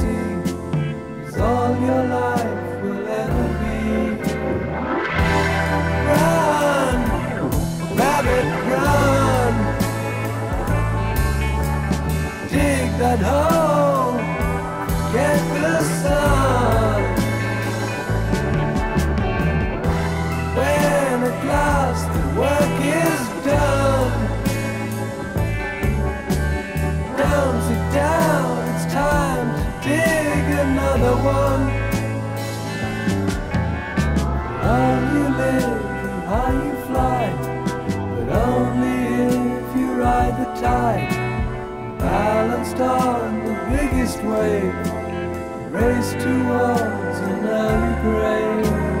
is all your life will ever be. Run, rabbit, run. Dig that hole, get the sun. How you live how you fly, but only if you ride the tide. Balanced on the biggest wave, race towards an early grave.